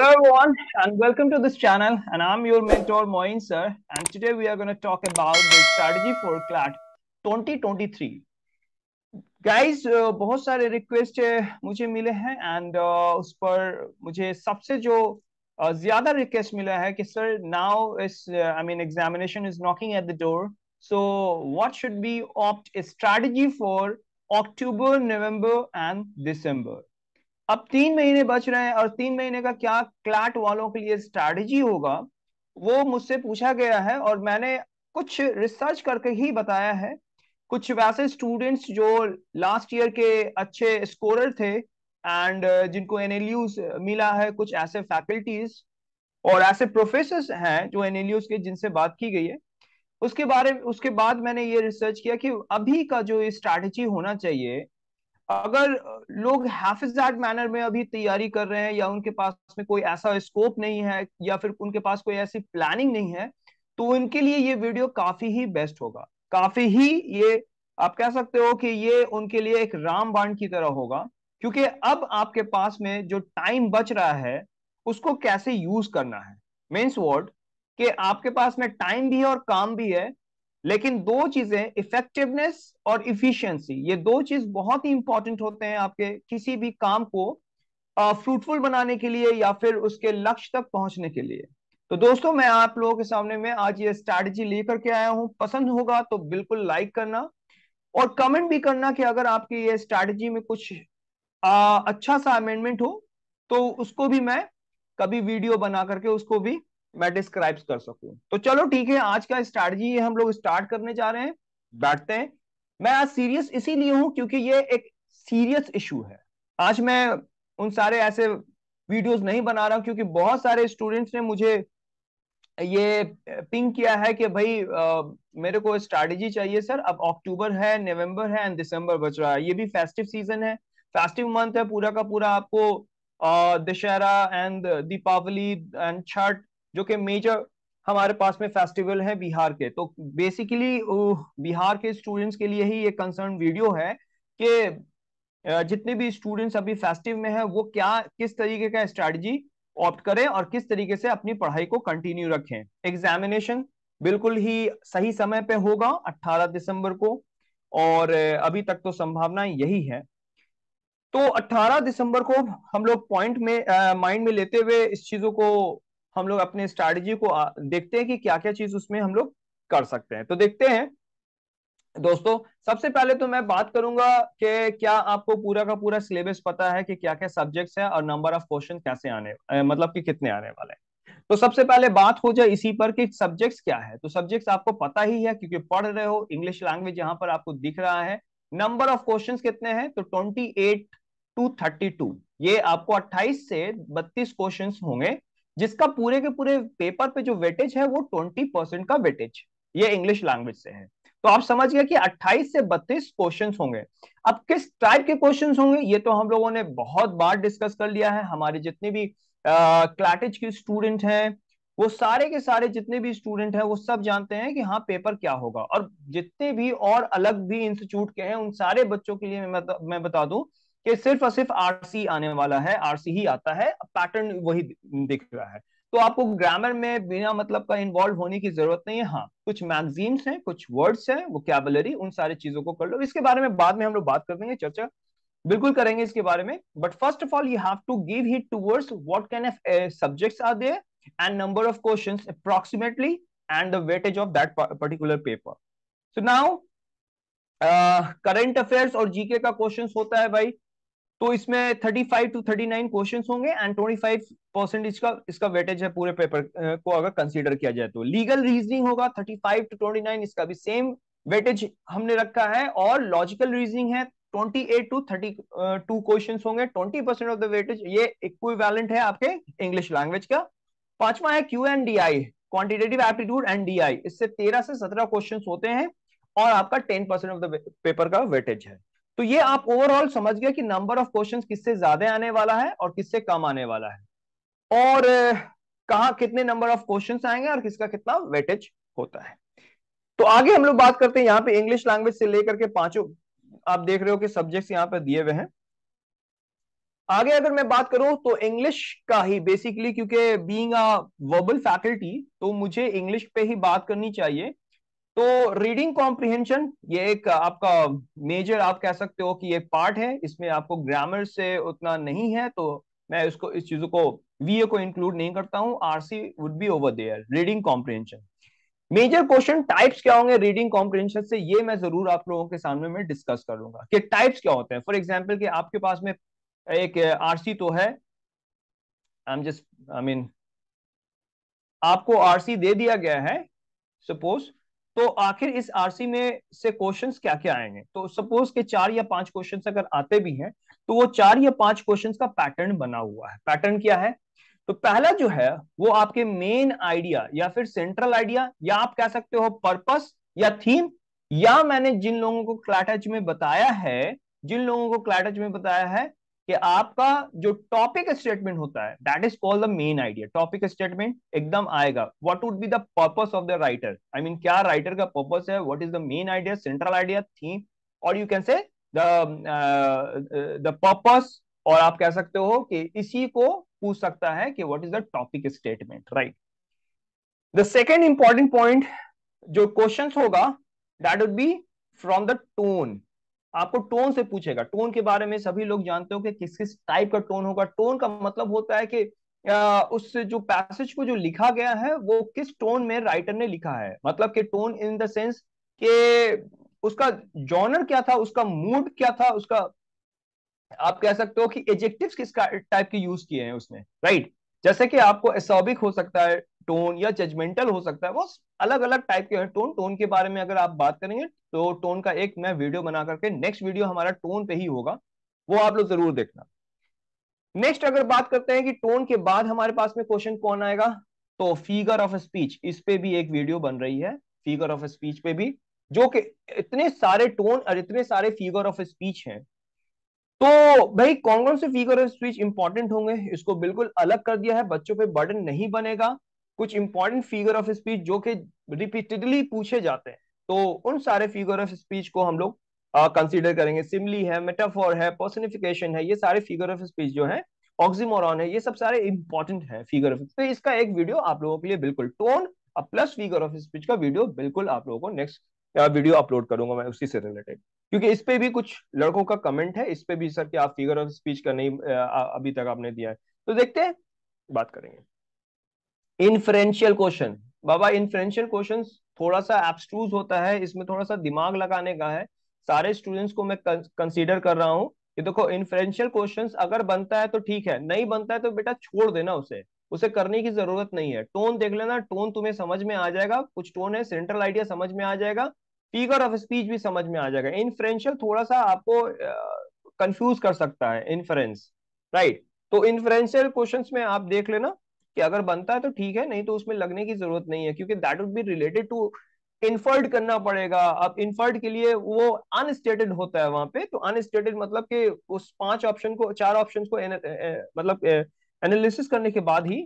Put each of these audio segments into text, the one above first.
Hello everyone and welcome to this channel and I'm your mentor Moin sir and today we are going to talk about the strategy for CLAT 2023. Guys uh, बहुत सारे request मुझे मिले हैं and uh, उस पर मुझे सबसे जो uh, ज्यादा रिक्वेस्ट मिला है कि sir now is I mean examination is knocking at the door so what should be opt strategy for October November and December अब तीन महीने बच रहे हैं और तीन महीने का क्या क्लैट वालों के लिए स्ट्रैटेजी होगा, वो मुझसे पूछा गया है और मैंने कुछ रिसर्च करके ही बताया है। कुछ वैसे स्टूडेंट्स जो लास्ट ईयर के अच्छे स्कोरर थे एंड जिनको एनएलयूज मिला है, कुछ ऐसे फैकल्टीज और ऐसे प्रोफेसर हैं जो एनएलयूज के जिनसे बात की गई है। उसके बारे, उसके बाद मैंने ये रिसर्च किया कि अभी का जो स्ट्रैटेजी होना चाहिए अगर लोग हाफिजात मैनर में अभी तैयारी कर रहे हैं या उनके पास में कोई ऐसा स्कोप नहीं है या फिर उनके पास कोई ऐसी प्लानिंग नहीं है तो उनके लिए ये वीडियो काफ़ी ही बेस्ट होगा। काफ़ी ही ये आप कह सकते हो कि ये उनके लिए एक रामबाण की तरह होगा, क्योंकि अब आपके पास में जो टाइम बच रहा है, उसको कैसे यूज़ करना है? मीन्स वर्ड कि आपके पास में टाइम भी है और काम भी है लेकिन दो चीज़ें इफेक्टिवनेस और इफिशियंसी ये दो चीज़ बहुत ही इंपॉर्टेंट होते हैं आपके किसी भी काम को फ्रूटफुल बनाने के लिए या फिर उसके लक्ष्य तक पहुँचने के लिए। तो दोस्तों मैं आप लोगों के सामने में आज ये स्ट्रैटेजी लेकर के आया हूँ। पसंद होगा तो बिल्कुल लाइक करना और कमेंट भी करना कि अगर आपकी ये स्ट्रैटेजी में कुछ आ, अच्छा सा अमेंडमेंट हो तो उसको भी मैं कभी वीडियो बना करके उसको भी मैं डिस्क्राइब कर सकूँ। तो चलो ठीक है आज का स्ट्रैटेजी हम लोग स्टार्ट करने जा रहे हैं। बैठते हैं। मैं आज सीरियस इसीलिए हूँ क्योंकि ये एक सीरियस इशू है। आज मैं उन सारे ऐसे वीडियोस नहीं बना रहा क्योंकि बहुत सारे स्टूडेंट्स ने मुझे ये पिंग किया है कि भाई आ, मेरे को स्ट्रैटेजी चाहिए सर। अब अक्टूबर है नवंबर है एंड दिसंबर बच रहा है। ये भी फेस्टिव सीज़न है। फेस्टिव मंथ है पूरा का पूरा आपको दशहरा एंड दीपावली एंड छठ जो कि मेजर हमारे पास में फेस्टिवल है बिहार के। तो बेसिकली बिहार के स्टूडेंट्स के लिए ही ये कंसर्न वीडियो है कि जितने भी स्टूडेंट्स अभी फेस्टिव में है, वो क्या, किस तरीके का स्ट्रेटजी ऑप्ट करें और किस तरीके से अपनी पढ़ाई को कंटिन्यू रखें। एग्जामिनेशन बिल्कुल ही सही समय पे होगा 18 दिसंबर को, और अभी तक तो संभावना यही है। तो 18 दिसंबर को हम लोग पॉइंट में माइंड में लेते हुए इस चीज़ों को हम लोग अपने स्ट्रैटेजी को देखते हैं कि क्या क्या चीज़ उसमें हम लोग कर सकते हैं। तो देखते हैं। दोस्तों, सबसे पहले तो मैं बात करूँगा कि क्या आपको पूरा का पूरा सिलेबस पता है कि क्या क्या सब्जेक्ट्स है और नंबर ऑफ़ क्वेश्चन कैसे आने मतलब कि कितने आने वाले हैं। तो सबसे पहले बात हो जाए इसी पर कि सब्जेक्ट्स क्या है। तो सब्जेक्ट्स आपको पता ही है क्योंकि पढ़ रहे हो इंग्लिश लैंग्वेज यहाँ पर आपको दिख रहा है। नंबर ऑफ़ क्वेश्चन कितने हैं? तो twenty eight two thirty two ये आपको अट्ठाईस से बत्तीस क्वेश्चन होंगे। जिसका पूरे के पूरे पेपर पे जो वेटेज है वो ट्वेंटी परसेंट का वेटेज ये इंग्लिश लैंग्वेज से है। तो आप समझ गए कि 28 से 32 क्वेश्चंस होंगे। अब किस टाइप के क्वेश्चंस होंगे ये तो हम लोगों ने बहुत बार डिस्कस कर लिया है। हमारे जितने भी क्लाटेज के स्टूडेंट हैं वो सारे के सारे जितने भी स्टूडेंट हैं वो सब जानते हैं कि हाँ पेपर क्या होगा। और जितने भी और अलग भी इंस्टीट्यूट के हैं उन सारे बच्चों के लिए मैं, मैं बता दूँ कि सिर्फ़ और सिर्फ़ आरसी आने वाला है आरसी ही आता है पैटर्न वही दिख रहा है। तो आपको ग्रामर में बिना मतलब का इन्वॉल्व होने की ज़रूरत नहीं है। हाँ कुछ मैगजीन्स हैं, कुछ वर्ड्स हैं वो कैबलरी उन सारी चीज़ों को कर लो। इसके बारे में बाद में हम लोग बात कर देंगे, चर्चा बिल्कुल करेंगे इसके बारे में। But first of all you have to give hit towards what can of subjects are there and number of questions approximately and weightage of that particular paper so now current affairs और GK का question होता है भाई। तो इसमें 35 to 39 questions होंगे and 25 percent इसका इसका वेटेज है पूरे पेपर को अगर कंसीडर किया जाए तो। लीगल रीजनिंग होगा 35 टू 29 इसका भी सेम वेटेज हमने रखा है और लॉजिकल रीजनिंग है 28 टू 32 क्वेश्चंस होंगे 20 परसेंट ऑफ़ द वेटेज ये इक्विवेलेंट है आपके इंग्लिश लैंग्वेज का। पांचवा है Q and D I quantitative aptitude and D I इससे तेरह से सत्रह क्वेश्चन होते हैं और आपका ten percent of the paper का वेटेज है। तो ये आप ओवरऑल समझ गए कि नंबर ऑफ़ क्वेश्चंस किससे ज़्यादा आने वाला है और किससे कम आने वाला है। और कहा कितने नंबर ऑफ़ क्वेश्चंस आएँगे और किसका कितना वेटेज होता है। तो आगे हम लोग बात करते हैं, यहाँ पे इंग्लिश लैंग्वेज से लेकर के पाँचों, आप देख रहे हो कि सब्जेक्ट्स यहाँ पे दिए हुए हैं। आगे अगर मैं बात करूँ तो इंग्लिश का ही बेसिकली क्योंकि बीइंग अ वर्बल फैकल्टी तो मुझे इंग्लिश पे ही बात करनी चाहिए। तो रीडिंग कॉम्प्रिहेंशन ये एक आपका मेजर आप कह सकते हो कि ये पार्ट है। इसमें आपको ग्रामर से उतना नहीं है तो मैं इसको, इस चीज़ों को वीए को इंक्लूड नहीं करता हूँ। RC would be over there reading comprehension major question types क्या होंगे रीडिंग कॉम्प्रिहेंशन से? ये मैं ज़रूर आप लोगों के सामने में डिस्कस करूँगा कि टाइप्स क्या होते हैं। फॉर एग्ज़ाम्पल कि आपके पास में एक आरसी तो है। I am just I mean आपको आरसी दे दिया गया है सपोज़ तो आखिर इस आरसी में से क्वेश्चंस क्या क्या आएँगे? तो सपोज़ के चार या पाँच क्वेश्चंस अगर आते भी हैं तो वो चार या पाँच क्वेश्चंस का पैटर्न बना हुआ है। पैटर्न क्या है? तो पहला जो है, वो आपके मेन आइडिया या फिर सेंट्रल आइडिया या आप कह सकते हो पर्पस या थीम या मैंने जिन लोगों को क्लैटच में बताया है, जिन लोगों को क्लैटच में बताया है कि आपका जो टॉपिक स्टेटमेंट होता है that is called the main idea topic statement एकदम आएगा। What would be the purpose of the writer I mean क्या राइटर का पर्पस है? What is the main idea central idea theme और you can say the purpose और आप कह सकते हो कि इसी को पूछ सकता है कि what is the topic statement right the second important point जो क्वेश्चन होगा that would be from the tone आपको टोन से पूछेगा। टोन के बारे में सभी लोग जानते हो कि किस किस टाइप का टोन होगा। टोन का मतलब होता है कि उस जो पैसेज को जो लिखा गया है, वो किस टोन में राइटर ने लिखा है। मतलब कि टोन इन द सेंस कि उसका जॉनर क्या था, उसका मूड क्या था, उसका, आप कह सकते हो कि एजेक्टिव्स किस टाइप के यूज़ किए हैं उसने राइट जैसे कि आपको एसोबिक हो सकता है टोन या जजमेंटल हो सकता है, वो अलग अलग टाइप के टोन टोन के बारे में अगर आप बात करेंगे तो टोन का एक मैं वीडियो बना करके नेक्स्ट वीडियो हमारा टोन पे ही होगा, वो आप लोग ज़रूर देखना। नेक्स्ट अगर बात करते हैं कि टोन के बाद हमारे पास में क्वेश्चन कौन आएगा तो फिगर ऑफ़ स्पीच इस पे भी एक वीडियो बन रही है फिगर ऑफ़ स्पीच पे भी, जो कि इतने सारे टोन और इतने सारे फिगर ऑफ़ स्पीच हैं। तो भाई कौन कौन से फिगर ऑफ़ स्पीच इंपॉर्टेंट होंगे, इसको बिल्कुल अलग कर दिया है, बच्चों पे बर्डन नहीं बनेगा। कुछ इंपॉर्टेंट फिगर ऑफ़ स्पीच जो कि रिपीटेडली पूछे जाते हैं तो उन सारे फिगर ऑफ़ स्पीच को हम लोग कंसीडर करेंगे। सिमली है मेटाफोर है पर्सनिफिकेशन है, ये सारे फिगर ऑफ़ स्पीच जो है ऑक्सीमोरॉन है, ये सब सारे इंपॉर्टेंट है फिगर ऑफ़ तो इसका एक वीडियो आप लोगों के लिए बिल्कुल tone plus figure of speech का वीडियो बिल्कुल आप लोगों को नेक्स्ट वीडियो अपलोड करूँगा मैं उसी से रिलेटेड क्योंकि इस पे भी कुछ लड़कों का कमेंट है, इस पे भी सर कि आप फिगर ऑफ़ स्पीच का नहीं अभी तक आपने दिया है। तो देखते हैं, बात करेंगे। इनफ्रेंशियल क्वेश्चन बाबा इनफ्रेंशियल क्वेश्चन थोड़ा सा एब्स्ट्रूज होता है इसमें थोड़ा सा दिमाग लगाने का है। सारे स्टूडेंट्स को मैं कंसीडर कर रहा हूँ। कि देखो इनफ्रेंशियल क्वेश्चन अगर बनता है तो ठीक है नहीं बनता है तो बेटा छोड़ देना उसे। उसे करने की ज़रूरत नहीं है। टोन देख लेना टोन तुम्हें समझ में आ जाएगा। कुछ टोन है सेंट्रल आइडिया समझ में आ जाएगा। फिगर ऑफ़ स्पीच भी समझ में आ जाएगा। इनफ्रेंशियल थोड़ा सा आपको कंफ्यूज uh, कर सकता है इन्फ्रेंस राइट right? तो इन्फ्रेंशियल क्वेश्चंस में आप देख लेना। कि अगर बनता है तो ठीक है नहीं तो उसमें लगने की ज़रूरत नहीं है क्योंकि that would be related to inferred करना पड़ेगा। अब इन्फर्ड के लिए वो अनस्टेटेड होता है वहाँ पे तो अनस्टेटेड मतलब कि उस पाँच ऑप्शन को चार ऑप्शन को एन, ए, मतलब एनालिसिस करने के बाद ही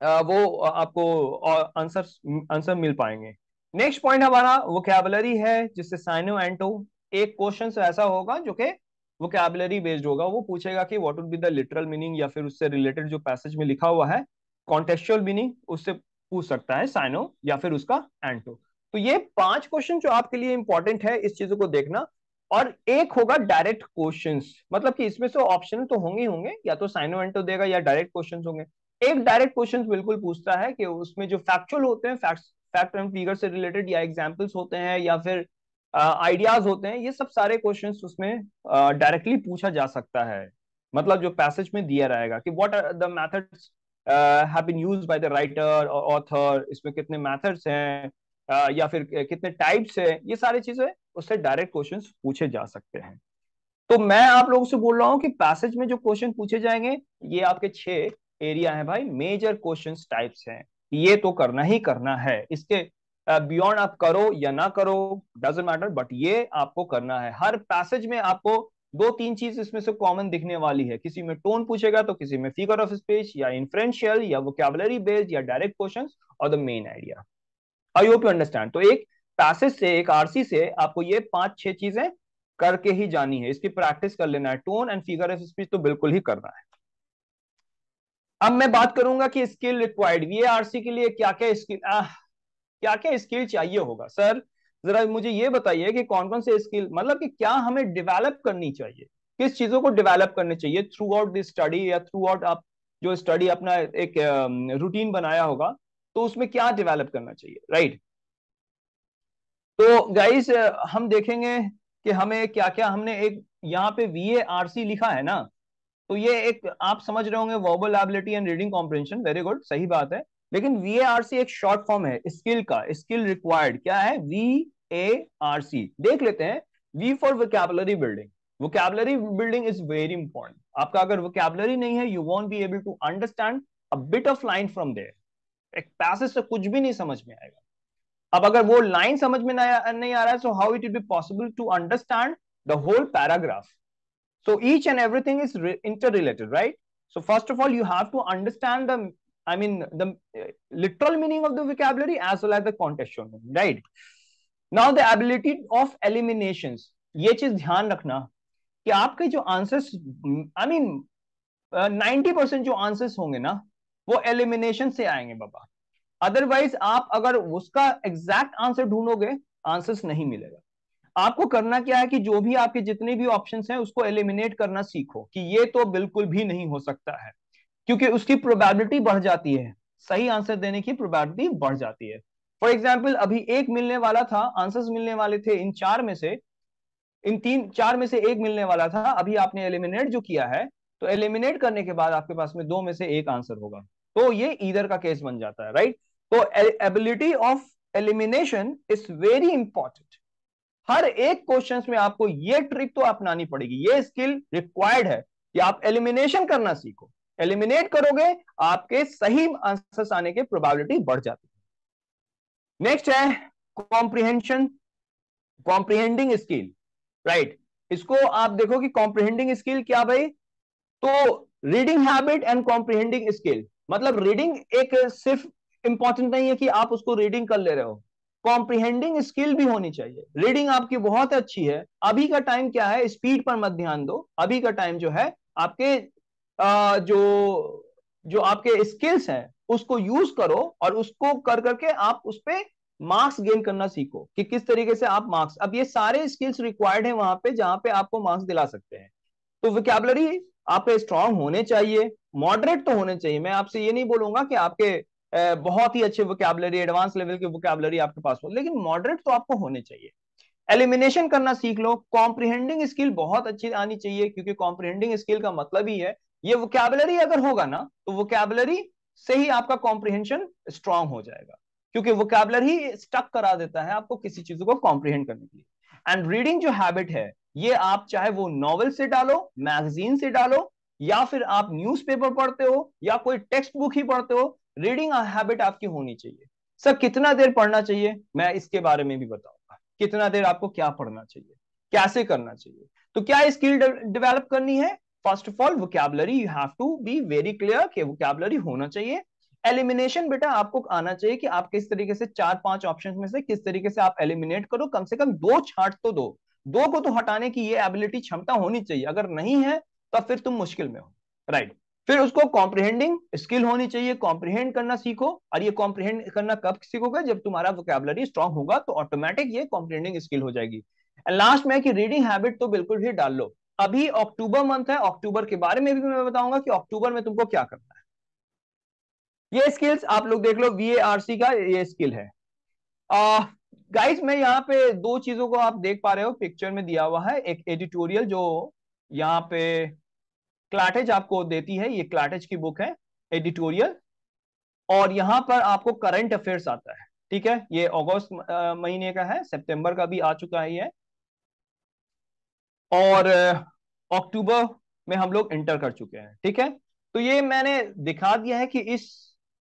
आ, वो आपको आंसर आंसर मिल पाएँगे। नेक्स्ट पॉइंट हमारा वोकेबलरी है जिससे साइनो एंटो एक क्वेश्चन ऐसा होगा जो कि वोकेबलरी बेस्ड होगा, वो पूछेगा कि what would be the literal meaning या फिर उससे रिलेटेड जो पैसेज में लिखा हुआ है कॉन्टेक्चुअल मीनिंग उससे पूछ सकता है साइनो या फिर उसका एंटो तो ये पाँच क्वेश्चन जो आपके लिए इंपॉर्टेंट है, इस चीज़ों को देखना। और एक होगा डायरेक्ट क्वेश्चंस मतलब कि इसमें से ऑप्शन तो होंगे ही होंगे, या तो साइनो एंटो देगा या डायरेक्ट क्वेश्चन होंगे। एक डायरेक्ट क्वेश्चन बिल्कुल पूछता है कि उसमें जो फैक्चुअल होते हैं फैक्ट फैक्ट एंड फिगर से रिलेटेड या एग्जाम्पल्स होते हैं, या फिर आइडियाज़ होते हैं ये सब सारे क्वेश्चन उसमें डायरेक्टली पूछा जा सकता है। मतलब जो पैसेज में दिया रहेगा कि what are the methods have by the writer author इसमें कितने मेथड्स हैं uh, या फिर कितने टाइप्स है ये सारी चीज़ें उससे डायरेक्ट क्वेश्चन पूछे जा सकते हैं। तो मैं आप लोगों से बोल रहा हूँ कि पैसेज में जो क्वेश्चन पूछे जाएँगे ये आपके छह एरिया है भाई मेजर क्वेश्चन टाइप्स हैं। ये तो करना ही करना है। इसके बियॉन्ड आप करो या ना करो डजेंट मैटर बट ये आपको करना है। हर पैसेज में आपको दो तीन चीज़ इसमें से कॉमन दिखने वाली है। किसी में टोन पूछेगा तो किसी में फिगर ऑफ़ स्पीच या इन्फ्रेंशियल या वोकेबलरी बेस्ड या डायरेक्ट क्वेश्चंस और the main idea I hope you understand तो एक पैसेज से, एक आरसी से आपको ये पाँच छह चीज़ें करके ही जानी है। इसकी प्रैक्टिस कर लेना है। Tone and figure of speech तो बिल्कुल ही करना है। अब मैं बात करूँगा कि स्किल रिक्वायर्ड वीएआरसी के लिए क्या क्या स्किल क्या क्या स्किल चाहिए होगा? सर जरा मुझे ये बताइए कि कौन कौन से स्किल मतलब कि क्या हमें डेवलप करनी चाहिए? किस चीज़ों को डेवलप करनी चाहिए थ्रू आउट दिस स्टडी या थ्रू आउट आप जो स्टडी अपना एक रूटीन बनाया होगा तो उसमें क्या डेवलप करना चाहिए? राइट तो गाइस हम देखेंगे कि हमें क्या क्या हमने एक यहाँ पे वी ए आर सी लिखा है ना? तो ये एक, आप समझ रहे होंगे verbal ability and reading comprehension very good सही बात है। लेकिन वी ए आर सी एक शॉर्ट फॉर्म है स्किल का स्किल रिक्वायर्ड क्या है? वी ए आर सी देख लेते हैं V for vocabulary building vocabulary building is very important आपका अगर वोकेबलरी नहीं है you won't be able to understand a bit of line from there एक पैसेज से कुछ भी नहीं समझ में आएगा। अब अगर वो लाइन समझ में नहीं आ रहा है so how it be possible to understand the whole paragraph so each and everything is interrelated, right? So first of all, you have to understand the i mean the uh, literal meaning of the vocabulary as well as the contextual meaning right? Now the ability of eliminations ये चीज़ ध्यान रखना कि आपके जो answers I mean ninety percent जो answers होंगे ना वो एलिमिनेशन से आएँगे बाबा। अदरवाइज़ आप अगर उसका एग्जैक्ट आंसर ढूंढोगे आंसर्स नहीं मिलेगा। आपको करना क्या है कि जो भी आपके जितने भी ऑप्शन हैं उसको एलिमिनेट करना सीखो कि ये तो बिल्कुल भी नहीं हो सकता है। क्योंकि उसकी प्रोबेबिलिटी बढ़ जाती है। सही आंसर देने की प्रोबेबिलिटी बढ़ जाती है। फॉर एग्ज़ाम्पल अभी एक मिलने वाला था आंसर्स मिलने वाले थे इन चार में से, इन तीन, चार में से एक मिलने वाला था। अभी आपने एलिमिनेट जो किया है तो एलिमिनेट करने के बाद आपके पास में दो में से एक आंसर होगा। तो ये इधर का केस बन जाता है राइट तो ability of elimination is very important हर एक क्वेश्चन में आपको ये ट्रिक तो अपनानी पड़ेगी। ये स्किल रिक्वायर्ड है कि आप एलिमिनेशन करना सीखो। एलिमिनेट करोगे, आपके सही आंसर्स आने की प्रोबेबिलिटी बढ़ जाती है। नेक्स्ट है कॉम्प्रिहेंशन कॉम्प्रिहेंडिंग स्किल राइट इसको आप देखो कि कॉम्प्रिहेंडिंग स्किल क्या भाई? तो reading habit and comprehending skill मतलब रीडिंग एक सिर्फ़ इंपॉर्टेंट नहीं है कि आप उसको रीडिंग कर ले रहे हो। कॉम्प्रिहेंडिंग स्किल भी होनी चाहिए। रीडिंग आपकी बहुत अच्छी है। अभी का टाइम क्या है? स्पीड पर मत ध्यान दो। अभी का टाइम जो है, आपके जो जो आपके स्किल्स हैं, उसको यूज़ करो और उसको कर, करके आप उस पर मार्क्स गेन करना सीखो कि किस तरीके से आप मार्क्स अब ये सारे स्किल्स रिक्वायर्ड है वहाँ पे जहाँ पे आपको मार्क्स दिला सकते हैं। तो विकेबलरी आपके स्ट्रांग होने चाहिए मॉडरेट तो होने चाहिए। मैं आपसे ये नहीं बोलूँगा कि आपके बहुत ही अच्छे वोकेबलरी एडवांस लेवल की वोकेबलरी आपके पास हो, लेकिन मॉडरेट तो आपको होने चाहिए। एलिमिनेशन करना सीख लो। कॉम्प्रिहेंडिंग स्किल बहुत अच्छी आनी चाहिए, क्योंकि कॉम्प्रिहेंडिंग स्किल का मतलब ही है ये वोकेबलरी अगर होगा ना तो वोकेबलरी से ही आपका कॉम्प्रिहेंशन स्ट्रांग हो जाएगा। क्योंकि वोकेबलरी स्टक करा देता है आपको किसी चीज़ को कॉम्प्रिहेंड करने के लिए। एंड रीडिंग जो हैबिट है, ये आप चाहे वो नॉवेल से डालो मैगजीन से डालो, या फिर आप न्यूज़पेपर पढ़ते हो, या कोई टेक्स्ट बुक ही पढ़ते हो रीडिंग हैबिट आपकी होनी चाहिए। सर, कितना देर पढ़ना चाहिए? मैं इसके बारे में भी बताऊँगा। कितना देर आपको क्या पढ़ना चाहिए? कैसे करना चाहिए? तो क्या स्किल डेवलप करनी है? First of all vocabulary you have to be very clear कि वोकेबलरी होना चाहिए। एलिमिनेशन बेटा, आपको आना चाहिए कि आप किस तरीके से चार पाँच ऑप्शन में से किस तरीके से आप एलिमिनेट करो। कम से कम दो छाट तो दो। दो को तो हटाने की ये एबिलिटी क्षमता होनी चाहिए। अगर नहीं है तो फिर तुम मुश्किल में हो। Right right. फिर उसको कॉम्प्रिहेंडिंग स्किल होनी चाहिए। कॉम्प्रिहेंड करना सीखो। और ये कॉम्प्रिहेंड करना कब सीखोगे? जब तुम्हारा वोकेबलरी स्ट्रांग होगा तो ऑटोमेटिक ये कॉम्प्रिहेंडिंग स्किल हो जाएगी। लास्ट में कि रीडिंग हैबिट तो बिल्कुल भी डाल लो। अभी अक्टूबर मंथ है, अक्टूबर के बारे में भी मैं बताऊँगा कि अक्टूबर में तुमको क्या करना है। ये स्किल्स आप लोग देख लो वीएआरसी का ये स्किल है। गाइस मैं यहाँ पे दो चीज़ों को आप देख पा रहे हो पिक्चर में दिया हुआ है। एक एडिटोरियल जो यहाँ पे क्लाटेज आपको देती है, ये क्लाटेज की बुक है एडिटोरियल और यहाँ पर आपको करंट अफेयर्स आता है, ठीक है? ये अगस्त महीने का है सितंबर का भी आ चुका है ये और अक्टूबर में हम लोग इंटर कर चुके हैं, ठीक है? तो ये मैंने दिखा दिया है कि इस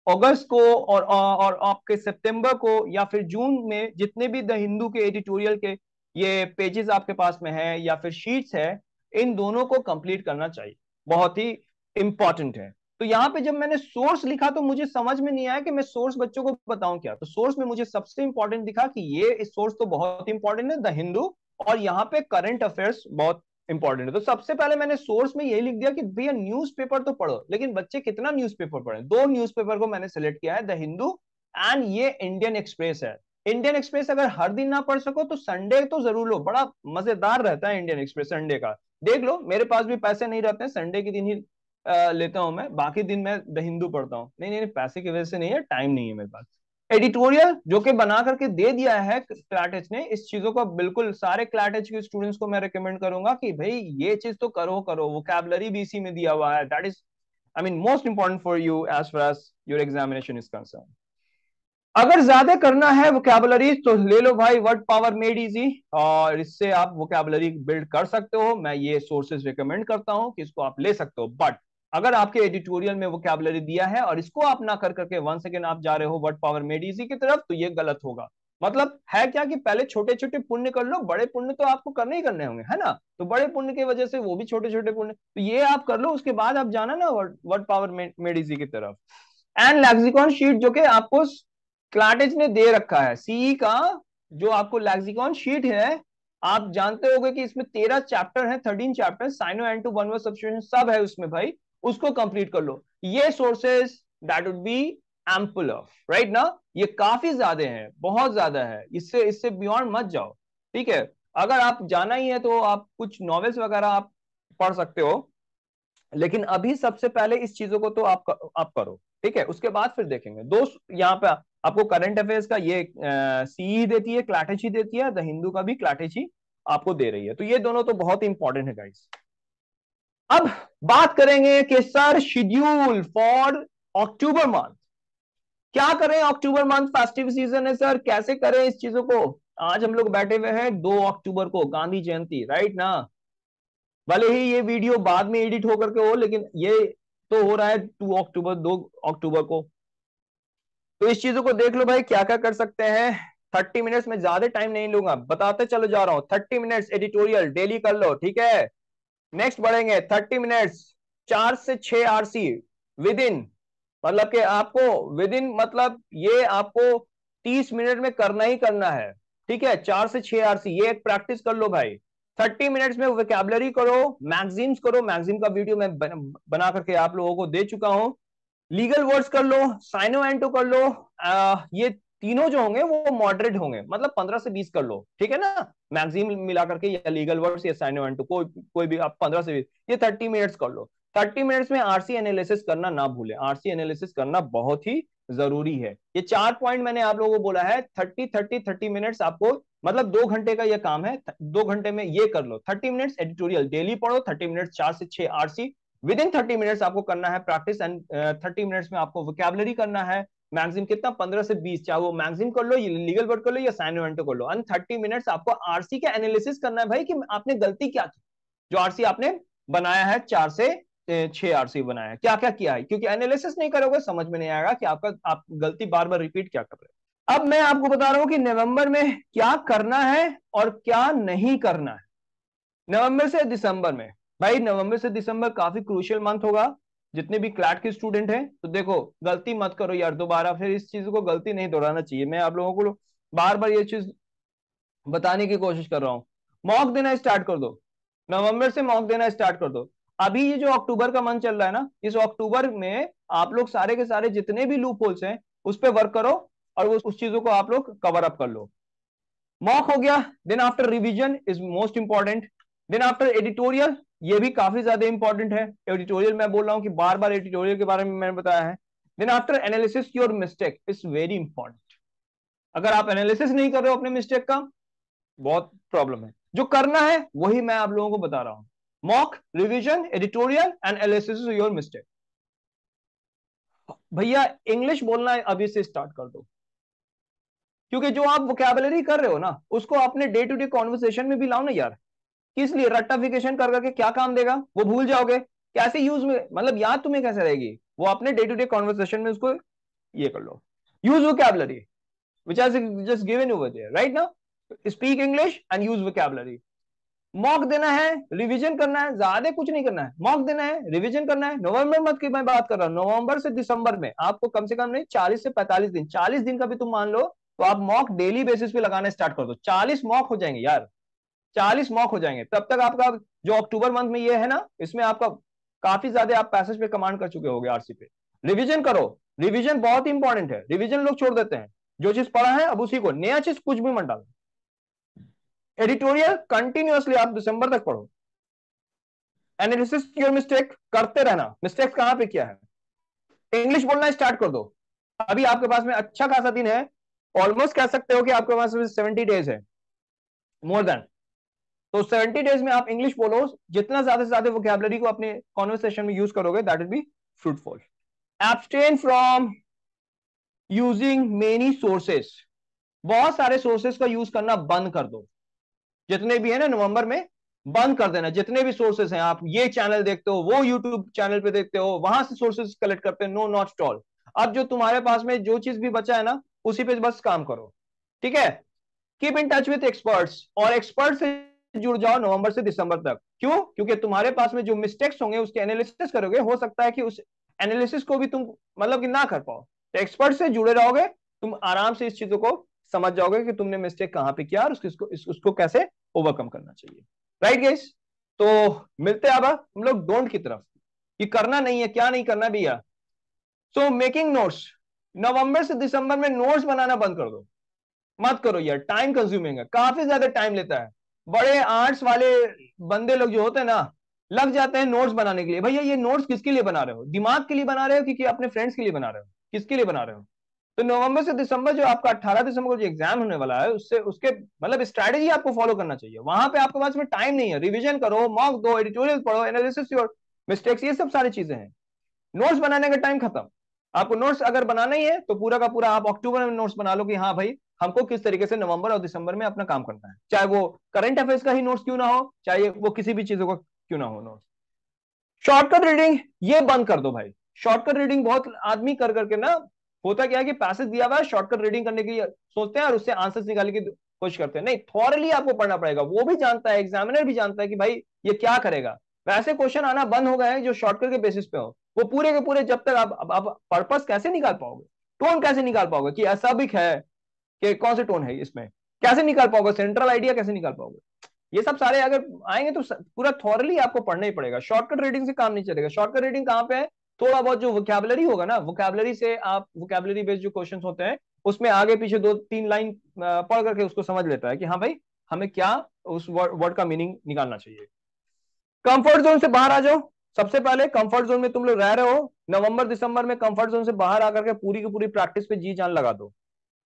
अगस्त को और और आपके सितंबर को या फिर जून में जितने भी द हिंदू के एडिटोरियल के ये पेजेस आपके पास में है या फिर शीट्स है, इन दोनों को कंप्लीट करना चाहिए। बहुत ही इंपॉर्टेंट है। तो यहाँ पे जब मैंने सोर्स लिखा तो मुझे समझ में नहीं आया कि मैं सोर्स बच्चों को बताऊँ क्या। तो सोर्स में मुझे सबसे इंपॉर्टेंट दिखा कि ये सोर्स तो बहुत इंपॉर्टेंट है, द हिंदू और यहाँ पे करंट अफेयर्स बहुत इंपॉर्टेंट है। तो सबसे पहले मैंने सोर्स में यही लिख दिया कि भैया न्यूज़पेपर तो पढ़ो, लेकिन बच्चे कितना न्यूज़पेपर पढ़े? दो न्यूज़पेपर को मैंने सेलेक्ट किया है द हिंदू एंड ये इंडियन एक्सप्रेस है। इंडियन एक्सप्रेस अगर हर दिन ना पढ़ सको तो संडे तो ज़रूर लो। बड़ा मज़ेदार रहता है इंडियन एक्सप्रेस संडे का। देख लो, मेरे पास भी पैसे नहीं रहते हैं संडे के दिन ही लेता हूँ मैं। बाकी दिन मैं द हिंदू पढ़ता हूँ। नहीं नहीं पैसे की वजह से नहीं है टाइम नहीं है मेरे पास। एडिटोरियल जो कि बना करके दे दिया है क्लाटेज ने, इस चीज़ों को बिल्कुल सारे क्लाटेज के स्टूडेंट्स को मैं रिकमेंड करूँगा कि भाई ये चीज़ तो करो करो। वो कैबलरी भी इसी में दिया हुआ है। That is I mean most important for you as far as your examination is concern अगर ज़्यादा करना है वोकेबलरी तो ले लो भाई वर्ड पावर मेड इजी और इससे आप वोकेबलरी बिल्ड कर सकते हो। मैं ये सोर्सेज रिकमेंड करता हूँ कि इसको आप ले सकते हो। बट अगर आपके एडिटोरियल में वोकेबलरी दिया है और इसको आप ना कर करके वन सेकेंड आप जा रहे हो वर्ड पावर मेड इजी की तरफ़ तो ये गलत होगा। मतलब है क्या कि पहले छोटे छोटे पुण्य कर लो, बड़े पुण्य तो आपको करने ही करने होंगे, है ना? तो बड़े पुण्य की वजह से वो भी छोटे छोटे पुण्य। तो ये आप कर लो, उसके बाद आप जाना ना वर्ड पावर मेड इजी की तरफ़। एंड लैक्सिकॉन शीट जो कि आपको क्लाटेज ने दे रखा है सीई का जो आपको लैक्सिकॉन शीट है, आप जानते होंगे कि इसमें तेरह चैप्टर है thirteen chapter syno and two one सब है उसमें भाई। उसको कंप्लीट कर लो। ये sources that would be ample of right ना? ये काफ़ी ज़्यादा है, बहुत ज़्यादा है। इससे इससे बियॉन्ड मत जाओ, ठीक है? अगर आप जाना ही है तो आप कुछ नॉवेल्स वगैरह आप पढ़ सकते हो, लेकिन अभी सबसे पहले इस चीज़ों को तो आप आप करो, ठीक है? उसके बाद फिर देखेंगे। दोस्त, यहाँ पे आपको करंट अफेयर्स का ये सी देती है क्लाटेची देती है द हिंदू का भी क्लाटेची आपको दे रही है। तो ये दोनों तो बहुत इंपॉर्टेंट है गाइस अब बात करेंगे कि sir schedule for October month क्या करें अक्टूबर मंथ फेस्टिव सीज़न है सर कैसे करें इस चीज़ों को? आज हम लोग बैठे हुए हैं दो अक्टूबर को, गांधी जयंती राइट ना? भले ही ये वीडियो बाद में एडिट होकर के हो, लेकिन ये तो हो रहा है टू अक्टूबर दो अक्टूबर को। तो इस चीज़ों को देख लो भाई, क्या क्या कर सकते हैं। थर्टी मिनट्स में ज़्यादा टाइम नहीं लूँगा। बताते चलो जा रहा हूँ। थर्टी मिनट्स एडिटोरियल डेली कर लो, ठीक है? नेक्स्ट बढ़ेंगे थर्टी मिनट्स चार से छह आरसी विद इन मतलब कि आपको विद इन मतलब ये आपको तीस मिनट में करना ही करना है ठीक है? चार से छह आरसी ये एक प्रैक्टिस कर लो भाई। थर्टी मिनट्स में वोकेबलरी करो मैगजीन्स करो। मैगजीन का वीडियो मैं बना करके आप लोगों को दे चुका हूँ। लीगल वर्ड्स कर लो साइनो एंटो कर लो आ, ये तीनों जो होंगे वो मॉडरेट होंगे मतलब पंद्रह से बीस कर लो, ठीक है ना? मैगजीन मिला करके या लीगल वर्ड्स या साइनो एंटो कोई कोई भी आप पंद्रह से बीस, ये थर्टी मिनट्स कर लो। थर्टी मिनट्स में आरसी एनालिसिस करना ना भूले। आरसी एनालिसिस करना बहुत ही ज़रूरी है। ये चार पॉइंट मैंने आप लोगों को बोला है थर्टी थर्टी थर्टी मिनट्स आपको मतलब दो घंटे का ये काम है, दो घंटे में ये कर लो। थर्टी मिनट्स एडिटोरियल डेली पढ़ो थर्टी मिनट्स चार से छह RC within thirty minutes आपको करना है प्रैक्टिस एंड थर्टी मिनट्स में आपको वोकेबलरी करना है मैगजीन कितना? पंद्रह से बीस, चाहे वो मैगजीन कर लो लीगल वर्ड कर लो या साइनोवेंटो कर लो। एंड थर्टी मिनट्स आपको आरसी का एनालिसिस करना है भाई कि आपने गलती क्या की? जो आरसी आपने बनाया है, चार से छह आरसी बनाया है। क्या क्या किया है? क्योंकि एनालिसिस नहीं करोगे, समझ में नहीं आएगा कि आपका, आप गलती बार बार रिपीट क्या कर रहे हो। अब मैं आपको बता रहा हूँ कि नवंबर में क्या करना है और क्या नहीं करना है। नवंबर से दिसंबर में, भाई नवंबर से दिसंबर काफ़ी क्रूशियल मंथ होगा। जितने भी क्लैट के स्टूडेंट हैं तो देखो गलती मत करो यार दोबारा फिर इस चीज़ को गलती नहीं दोहराना चाहिए। मैं आप लोगों को बार बार ये चीज़ बताने की कोशिश कर रहा हूँ। मॉक देना स्टार्ट कर दो। नवंबर से मॉक देना स्टार्ट कर दो। अभी ये जो अक्टूबर का मंथ चल रहा है ना इस अक्टूबर में आप लोग सारे के सारे जितने भी लूप होल्स हैं उस पर वर्क करो और उस, उस चीज़ों को आप लोग कवर अप कर लो। मॉक हो गया then after revision is most important then after editorial ये भी काफ़ी ज़्यादा इंपॉर्टेंट है। एडिटोरियल मैं बोल रहा हूँ कि बार बार एडिटोरियल के बारे में मैंने बताया है। Then after analysis your mistake is very important अगर आप एनालिसिस नहीं कर रहे हो अपने मिस्टेक का, बहुत प्रॉब्लम है। जो करना है, वही मैं आप लोगों को बता रहा हूँ। Mock revision editorial and analysis your mistake भैया इंग्लिश बोलना अभी से स्टार्ट कर दो। क्योंकि जो आप वोकेबलरी कर रहे हो ना, उसको अपने डे टू डे कॉन्वर्सेशन में भी लाओ ना यार। किस लिए? रट्टाफिकेशन कर करके क्या काम देगा? वो भूल जाओगे। कैसे यूज़ में? मतलब याद तुम्हें कैसे रहेगी? वो अपने डे टू डे कॉन्वर्सेशन में उसको ये कर लो। Use vocabulary has just given over there right ना speak English and use vocabulary mock देना है रिवीजन करना है, ज़्यादा कुछ नहीं करना है। मॉक देना है रिवीजन करना है। नवंबर मंथ की मैं बात कर रहा हूँ। नवंबर से दिसंबर में आपको कम से कम नहीं, चालीस से पैंतालीस दिन। चालीस दिन का भी तुम मान लो तो आप मॉक डेली बेसिस पे लगाना स्टार्ट कर दो। चालीस मॉक हो जाएँगे, यार। चालीस मॉक हो जाएँगे। तब तक आपका जो अक्टूबर मंथ में ये है ना, इसमें आपका काफ़ी ज़्यादा आप पैसेज पे कमांड कर चुके हो आरसी पे। रिविजन करो। रिविजन बहुत इंपॉर्टेंट है। रिविजन लोग छोड़ देते हैं। जो चीज़ पढ़ा है, अब उसी को। नया चीज़ कुछ भी मत डालो। एडिटोरियल कंटिन्यूसली आप दिसंबर तक पढ़ो। एनालिसिस योर मिस्टेक करते रहना। मिस्टेक कहाँ पे किया है? इंग्लिश बोलना स्टार्ट कर दो। अभी आपके पास में अच्छा खासा दिन है। ऑलमोस्ट कह सकते हो कि आपके पास सेवेंटी डेज़ है। मोर देन तो सेवेंटी डेज़ में आप इंग्लिश बोलो जितना ज़्यादा से ज़्यादा वोकेबलरी को अपने कॉन्वर्सेशन में यूज़ करोगे that will be fruitful abstain from using many sources बहुत सारे सोर्सेस का यूज़ करना बंद कर दो। जितने भी है ना नवंबर में, बंद कर देना। जितने भी सोर्सेस हैं, आप ये चैनल देखते हो, वो यूट्यूब चैनल पे देखते हो, वहाँ से सोर्सेस कलेक्ट करते हो नो नॉट स्टॉल अब जो तुम्हारे पास में जो चीज़ भी बचा है ना, उसी पे बस काम करो। ठीक है? Keep in touch with experts और एक्सपर्ट से जुड़ जाओ नवंबर से दिसंबर तक। क्यों? क्योंकि तुम्हारे पास में जो मिस्टेक्स होंगे, उसके एनालिसिस करोगे। हो सकता है कि उस एनालिसिस को भी तुम मतलब कि ना कर पाओ। तो एक्सपर्ट से जुड़े रहोगे, तुम आराम से इस चीज़ों को समझ जाओगे कि तुमने मिस्टेक कहाँ पे किया और उसको उसको कैसे ओवरकम करना चाहिए। राइट गेस तो मिलते अब हम लोग डोंट की तरफ़ कि करना नहीं है, क्या नहीं करना भैया। सो मेकिंग नोट्स नवंबर से दिसंबर में नोट्स बनाना बंद कर दो। मत करो यार टाइम कंज्यूमिंग है। काफ़ी ज़्यादा टाइम लेता है। बड़े आर्ट्स वाले बंदे लोग जो होते हैं ना, लग जाते हैं नोट्स बनाने के लिए। भैया, ये नोट्स किसके लिए बना रहे हो? दिमाग के लिए बना रहे हो कि अपने फ्रेंड्स के लिए बना रहे हो? किसके लिए बना रहे हो? तो नवंबर से दिसंबर जो आपका 18 दिसंबर को जो एग्ज़ाम होने वाला है, उससे, उसके मतलब स्ट्रैटेजी आपको फॉलो करना चाहिए। वहाँ पे आपके पास में टाइम नहीं है। रिवीजन करो मॉक दो एडिटोरियल पढ़ो एनालिसिस योर मिस्टेक्स ये सब सारी चीज़ें हैं। नोट्स बनाने का टाइम खत्म। आपको नोट्स अगर बनाना ही है तो पूरा का पूरा आप अक्टूबर में नोट्स बना लो कि हाँ भाई हमको किस तरीके से नवंबर और दिसंबर में अपना काम करना है? चाहे वो करंट अफेयर्स का ही नोट्स क्यों ना हो, चाहे वो किसी भी चीज़ों का क्यों ना हो नोट्स शॉर्टकट रीडिंग ये बंद कर दो भाई। शॉर्टकट रीडिंग बहुत आदमी कर करके ना, होता क्या है कि पैसेज दिया हुआ है शॉर्टकट रीडिंग करने के लिए सोचते हैं और उससे आंसर्स निकालने की कोशिश करते हैं। नहीं थॉरली आपको पढ़ना पड़ेगा। वो भी जानता है एग्जामिनर भी जानता है कि भाई ये क्या करेगा। वैसे क्वेश्चन आना बंद हो गए हैं जो शॉर्टकट के बेसिस पे हो। वो पूरे के पूरे जब तक आप आप पर्पस कैसे निकाल पाओगे? टोन कैसे निकाल पाओगे कि असाबिक है कि कौन से टोन है इसमें? कैसे निकाल पाओगे? सेंट्रल आइडिया कैसे निकाल पाओगे? ये सब सारे अगर आएँगे तो पूरा थॉरली आपको पढ़ना ही पड़ेगा। शॉर्टकट रीडिंग से काम नहीं चलेगा। शॉर्टकट रीडिंग कहाँ पे है? थोड़ा बहुत जो वोकेबलरी होगा ना वोकेबलरी से आप वोकेबलरी बेस्ड जो क्वेश्चन होते हैं, उसमें आगे पीछे दो तीन लाइन पढ़ करके उसको समझ लेता है कि हाँ भाई, हमें क्या उस वर्ड का मीनिंग निकालना चाहिए। कंफर्ट जोन से बाहर आ जाओ। सबसे पहले कंफर्ट जोन में तुम लोग रह रहे हो। नवंबर, दिसंबर में कंफर्ट जोन से बाहर आकर के पूरी की पूरी प्रैक्टिस पे जी जान लगा दो।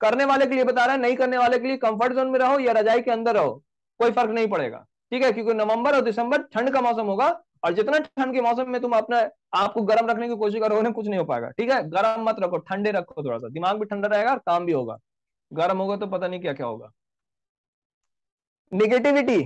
करने वाले के लिए बता रहा है, नहीं करने वाले के लिए कंफर्ट जोन में रहो या रजाई के अंदर रहो, कोई फ़र्क नहीं पड़ेगा। ठीक है? क्योंकि नवंबर और दिसंबर ठंड का मौसम होगा और जितना ठंड के मौसम में तुम अपना आपको गर्म रखने की कोशिश करोगे ना, कुछ नहीं हो पाएगा। ठीक है? गर्म मत रखो, ठंडे रखो थोड़ा सा। दिमाग भी ठंडा रहेगा और काम भी होगा। गर्म होगा तो पता नहीं क्या क्या होगा। निगेटिविटी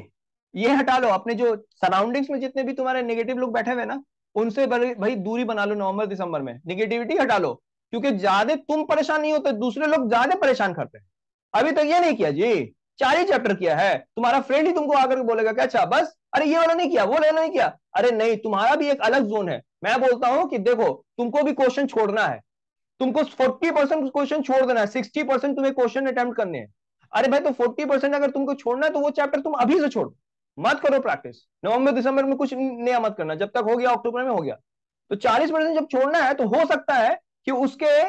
ये हटा लो। अपने जो सराउंडिंग्स में जितने भी तुम्हारे नेगेटिव लोग बैठे हुए ना, उनसे भाई दूरी बना लो नवंबर, दिसंबर में। निगेटिविटी हटा लो। क्योंकि ज़्यादा तुम परेशान नहीं होते, दूसरे लोग ज़्यादा परेशान करते हैं। अभी तक ये नहीं किया जी। चार ही चैप्टर किया है। तुम्हारा फ्रेंड ही तुमको आकर बोलेगा क्या अच्छा बस, अरे ये वाला नहीं किया, वो वाला नहीं किया। अरे नहीं, तुम्हारा भी एक अलग जोन है। मैं बोलता हूँ कि देखो, तुमको भी क्वेश्चन छोड़ना है। तुमको फोर्टी परसेंट क्वेश्चन छोड़ देना है। सिक्सटी परसेंट तुम्हें क्वेश्चन अटेम्प्ट करने हैं। अरे भाई तो फोर्टी परसेंट अगर तुमको छोड़ना है तो वो चैप्टर तुम अभी से छोड़। मत करो प्रैक्टिस नवंबर, दिसंबर में कुछ नया मत करना। जब तक हो गया, अक्टूबर में हो गया। तो चालीस परसेंट जब छोड़ना है तो हो सकता है कि उसके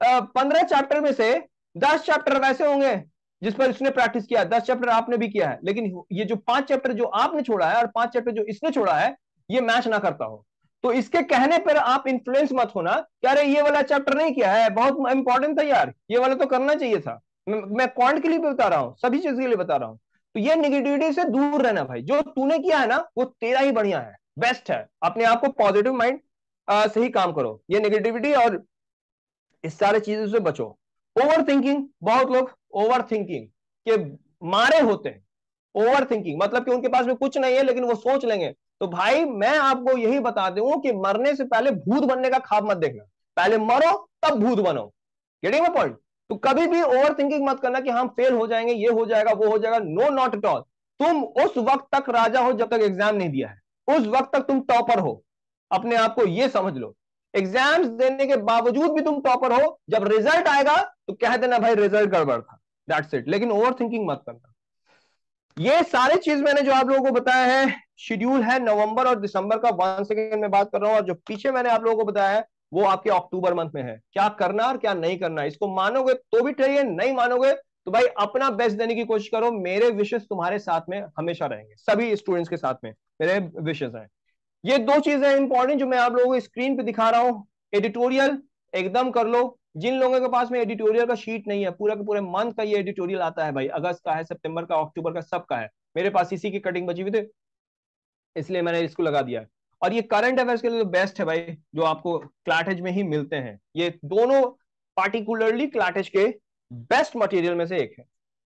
पंद्रह चैप्टर में से दस चैप्टर वैसे होंगे, जिस पर इसने प्रैक्टिस किया। दस चैप्टर आपने भी किया है, लेकिन ये जो पाँच चैप्टर जो आपने छोड़ा है और पाँच चैप्टर जो इसने छोड़ा है, ये मैच ना करता हो। तो इसके कहने पर आप इन्फ्लुएंस मत होना कि अरे, ये वाला चैप्टर नहीं किया है, बहुत इंपॉर्टेंट था यार, ये वाला तो करना चाहिए था। मैं क्वांट के लिए भी बता रहा हूँ, सभी चीज़ के लिए बता रहा हूँ। तो ये निगेटिविटी से दूर रहना भाई। जो तूने किया है ना, वो तेरा ही बढ़िया है बेस्ट है। अपने आप को पॉजिटिव माइंड से ही काम करो। ये नेगेटिविटी और इस सारे चीज़ों से बचो। ओवर थिंकिंग बहुत लोग ओवर थिंकिंग के मारे होते हैं। ओवर थिंकिंग मतलब कि उनके पास में कुछ नहीं है, लेकिन वो सोच लेंगे। तो भाई, मैं आपको यही बता दूँ कि मरने से पहले भूत बनने का खाब मत देखना। पहले मरो, तब भूत बनो। गेटिंग माय पॉइंट तो कभी भी ओवर थिंकिंग मत करना कि हम फेल हो जाएँगे, ये हो जाएगा, वो हो जाएगा। नो नॉट एट ऑल तुम उस वक्त तक राजा हो जब तक एग्ज़ाम नहीं दिया है। उस वक्त तक तुम टॉपर हो। अपने आप को ये समझ लो। एग्ज़ाम्स देने के बावजूद भी तुम टॉपर हो। जब रिज़ल्ट आएगा तो कह देना, भाई रिज़ल्ट गड़बड़ था। दैट्स इट लेकिन ओवर थिंकिंग मत करना। ये सारे चीज़ मैंने जो आप लोगों को बताया है शेड्यूल है नवंबर और दिसंबर का। वन सेकेंड में बात कर रहा हूँ और जो पीछे मैंने आप लोगों को बताया है, वो आपके अक्टूबर मंथ में है। क्या करना और क्या नहीं करना, इसको मानोगे तो भी चाहिए नहीं मानोगे तो भाई, अपना बेस्ट देने की कोशिश करो। मेरे विशेष तुम्हारे साथ में हमेशा रहेंगे। सभी स्टूडेंट्स के साथ में, मेरे विशेष हैं। ये दो चीज़ें इंपॉर्टेंट जो मैं आप लोगों को स्क्रीन पे दिखा रहा हूँ। एडिटोरियल एकदम कर लो। जिन लोगों के पास में एडिटोरियल का शीट नहीं है, पूरा के पूरे मंथ का ये एडिटोरियल आता है भाई। अगस्त का है सितंबर का अक्टूबर का सबका है। मेरे पास इसी की कटिंग बची हुई थे, इसलिए मैंने इसको लगा दिया। और ये करंट अफेयर्स के लिए बेस्ट है भाई, जो आपको क्लाटेज में ही मिलते हैं। ये दोनों पार्टिकुलरली क्लाटेज के बेस्ट मटेरियल में से एक है।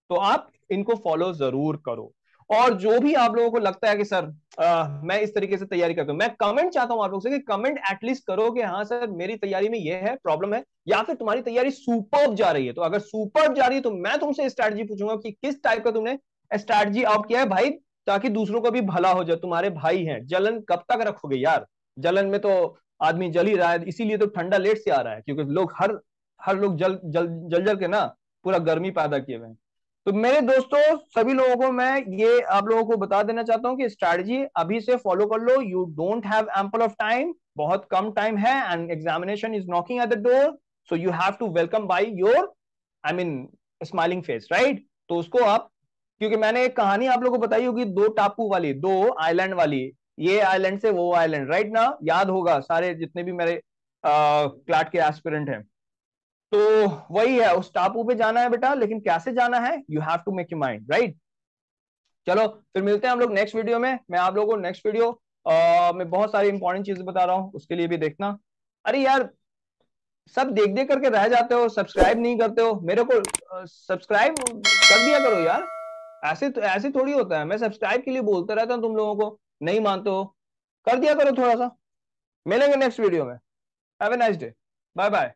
तो आप इनको फॉलो ज़रूर करो। और जो भी आप लोगों को लगता है कि सर आ, मैं इस तरीके से तैयारी करता हूँ मैं कमेंट चाहता हूँ आप लोग से कि कमेंट एटलीस्ट करो कि हाँ सर मेरी तैयारी में ये है प्रॉब्लम है या फिर तुम्हारी तैयारी सुपर जा रही है। तो अगर सुपर जा रही है तो मैं तुमसे स्ट्रैटेजी पूछूँगा कि किस टाइप का तुमने स्ट्रैटेजी आप किया है भाई ताकि दूसरों का भी भला हो जाए तुम्हारे भाई हैं। जलन कब तक रखोगे यार? जलन में तो आदमी जल ही रहा है इसीलिए तो ठंडा लेट से आ रहा है क्योंकि लोग हर हर लोग जल जल जल जल के ना पूरा गर्मी पैदा किए हुए हैं। तो मेरे दोस्तों, सभी लोगों को मैं ये आप लोगों को बता देना चाहता हूँ कि स्ट्रैटेजी अभी से फॉलो कर लो। You don't have ample of time बहुत कम टाइम है and examination is knocking at the door so you have to welcome by your I mean smiling face right तो उसको आप, क्योंकि मैंने एक कहानी आप लोगों को बताई होगी, दो टापू वाली, दो आइलैंड वाली। ये आइलैंड से वो आइलैंड राइट ना? याद होगा, सारे जितने भी मेरे क्लाट के एस्पिरेंट हैं। तो वही है, उस टापू पे जाना है बेटा, लेकिन कैसे जाना है? You have to make you mind right चलो, फिर मिलते हैं हम लोग नेक्स्ट वीडियो में। मैं आप लोगों को नेक्स्ट वीडियो में बहुत सारी इंपॉर्टेंट चीज़ें बता रहा हूँ, उसके लिए भी देखना। अरे यार, सब देख देख करके रह जाते हो सब्सक्राइब नहीं करते हो। मेरे को सब्सक्राइब कर दिया करो यार। ऐसे तो ऐसे थोड़ी होता है। मैं सब्सक्राइब के लिए बोलता रहता हूँ तुम लोगों को, नहीं मानते हो। कर दिया करो थोड़ा सा। मिलेंगे नेक्स्ट वीडियो में। Have a nice day bye bye